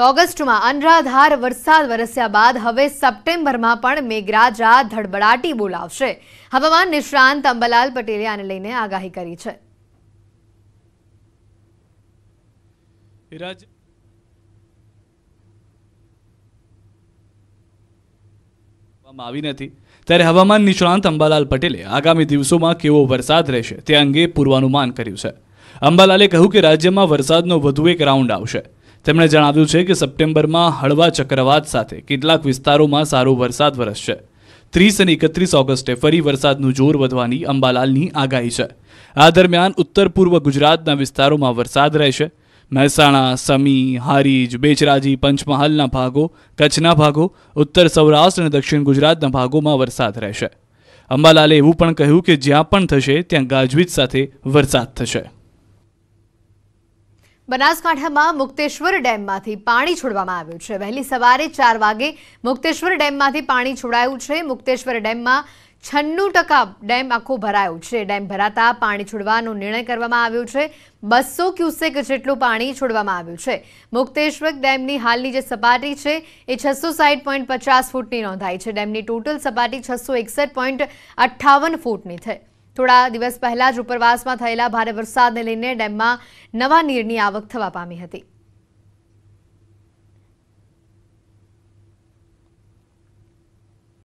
ઓગસ્ટમાં અનરાધાર વરસાદ વરસ્યા બાદ હવે સપ્ટેમ્બરમાં પણ મેઘરાજા ધડબડાટી બોલાવશે. હવામાન નિષ્ણાંત અંબલાલ પટેલે આને લઈને આગાહી કરી છે. આવી નથી. ત્યારે હવામાન નિષ્ણાંત અંબાલાલ પટેલે આગામી દિવસોમાં કેવો વરસાદ રહેશે તે અંગે પૂર્વાનુમાન કર્યું છે. અંબાલાલે કહ્યું કે રાજ્યમાં વરસાદનો વધુ એક રાઉન્ડ આવશે. તેમણે જણાવ્યું છે કે સપ્ટેમ્બરમાં હળવા ચક્રવાત સાથે કેટલાક વિસ્તારોમાં સારો વરસાદ વરસશે. ત્રીસ અને એકત્રીસ ઓગસ્ટે ફરી વરસાદનું જોર વધવાની અંબાલાલની આગાહી છે. આ દરમિયાન ઉત્તર પૂર્વ ગુજરાતના વિસ્તારોમાં વરસાદ રહેશે. મહેસાણા, સમી, હારીજ, બેચરાજી, પંચમહાલના ભાગો, કચ્છના ભાગો, ઉત્તર સૌરાષ્ટ્ર અને દક્ષિણ ગુજરાતના ભાગોમાં વરસાદ રહેશે. અંબાલાલે એવું પણ કહ્યું કે જ્યાં પણ થશે, ત્યાં ગાજવીજ સાથે વરસાદ થશે. બનાસકાંઠામાં મુક્તેશ્વર ડેમમાંથી પાણી છોડવામાં આવ્યું છે. વહેલી સવારે ચાર વાગે મુક્તેશ્વર ડેમમાંથી પાણી છોડાયું છે. મુક્તેશ્વર ડેમમાં છન્નું ટકા ડેમ આખો ભરાયો છે. ડેમ ભરાતા પાણી છોડવાનો નિર્ણય કરવામાં આવ્યો છે. બસો ક્યુસેક જેટલું પાણી છોડવામાં આવ્યું છે. મુક્તેશ્વર ડેમની હાલની જે સપાટી છે એ છસો સાઠ પોઈન્ટ પચાસ ફૂટની નોંધાઈ છે. ડેમની ટોટલ સપાટી છસો એકસઠ પોઈન્ટ અઠ્ઠાવન ફૂટની છે થોડા દિવસ પહેલા જ ઉપરવાસમાં થયેલા ભારે વરસાદને લઈને ડેમમાં નવા નીરની આવક થવા પામી હતી.